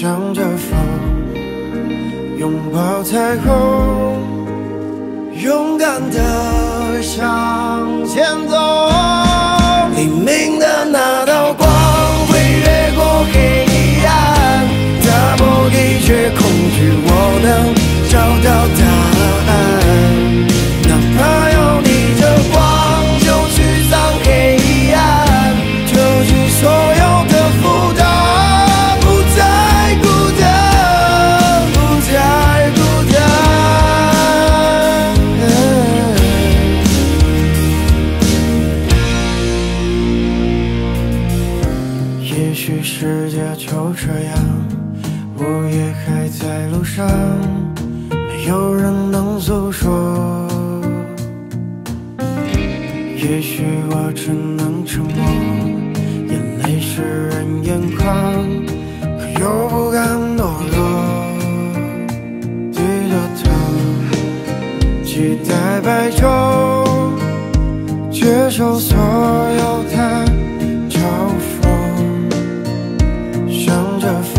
向着风，拥抱彩虹，勇敢的向前走。也许世界就这样，我也还在路上，没有人能诉说。也许我只能沉默，眼泪湿润眼眶，向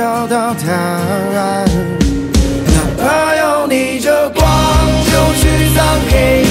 找到答案哪怕要逆着光就驱散黑